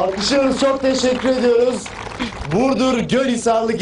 Alkışlıyoruz. Çok teşekkür ediyoruz. Burdur Gölhisarlı